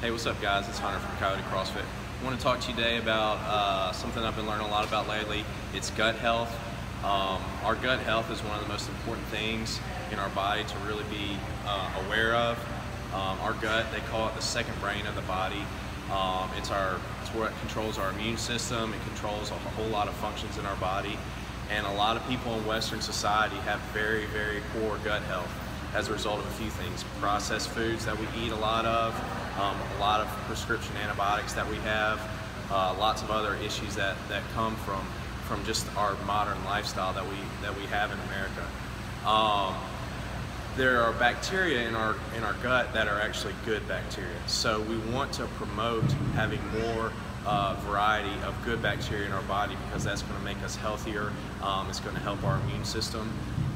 Hey, what's up, guys? It's Hunter from Coyote CrossFit. I want to talk to you today about uh, something I've been learning a lot about lately. It's gut health. Um, our gut health is one of the most important things in our body to really be uh, aware of. Um, our gut, they call it the second brain of the body. Um, it's our, it's what controls our immune system. It controls a whole lot of functions in our body. And a lot of people in Western society have very, very poor gut health as a result of a few things. Processed foods that we eat a lot of, um, a lot of prescription antibiotics that we have, uh, lots of other issues that, that come from, from just our modern lifestyle that we, that we have in America. Um, there are bacteria in our in our gut that are actually good bacteria. So we want to promote having more uh, variety of good bacteria in our body because that's going to make us healthier. Um, it's going to help our immune system.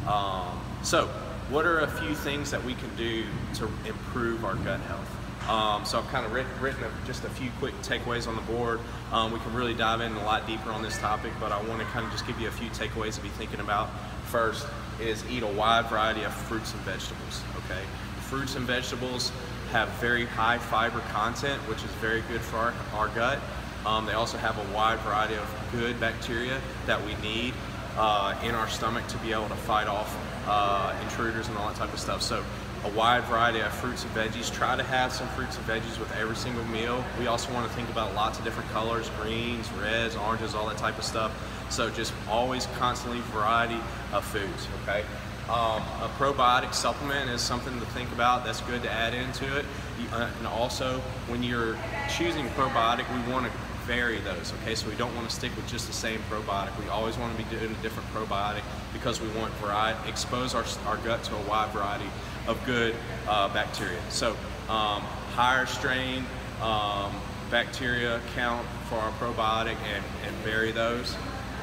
Um, so what are a few things that we can do to improve our gut health? Um, so I've kind of written, written a, just a few quick takeaways on the board. Um, we can really dive in a lot deeper on this topic, but I want to kind of just give you a few takeaways to be thinking about. First is eat a wide variety of fruits and vegetables. Okay, fruits and vegetables have very high fiber content, which is very good for our, our gut. Um, they also have a wide variety of good bacteria that we need uh, in our stomach to be able to fight off uh, intruders and all that type of stuff. So a wide variety of fruits and veggies. Try to have some fruits and veggies with every single meal. We also want to think about lots of different colors, greens, reds, oranges, all that type of stuff. So just always constantly variety of foods, okay? Um, a probiotic supplement is something to think about. That's good to add into it. Uh, and also, when you're choosing probiotic, we want to vary those, okay? So we don't want to stick with just the same probiotic. We always want to be doing a different probiotic because we want variety, expose our, our gut to a wide variety of good uh, bacteria. So um, higher strain um, bacteria count for our probiotic and, and vary those.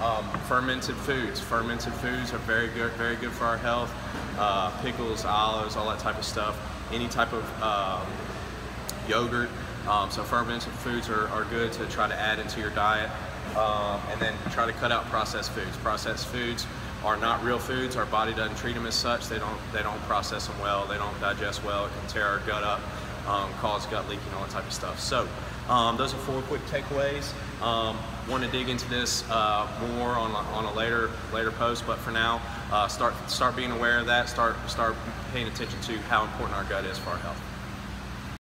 Um, fermented foods. Fermented foods are very good, very good for our health. Uh, pickles, olives, all that type of stuff. Any type of um, yogurt. Um, so fermented foods are, are good to try to add into your diet. Um, and then try to cut out processed foods. Processed foods are not real foods. Our body doesn't treat them as such. They don't they don't process them well. They don't digest well. It can tear our gut up, um, cause gut leaking, all that type of stuff. So um, those are four quick takeaways. Um, want to dig into this uh, more on on a later later post, but for now, uh, start start being aware of that. Start start paying attention to how important our gut is for our health.